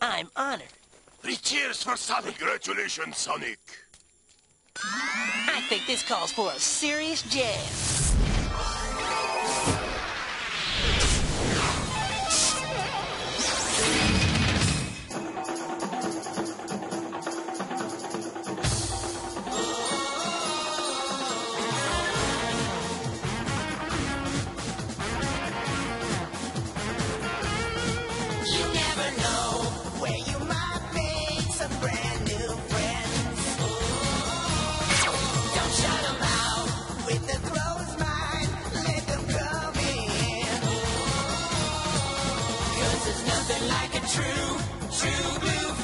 I'm honored. Three cheers for Sonic. Congratulations, Sonic. I think this calls for a serious jam. True, true blue